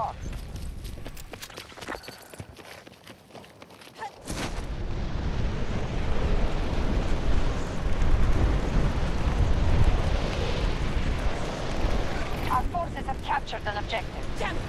off. Our forces have captured an objective. Damn it!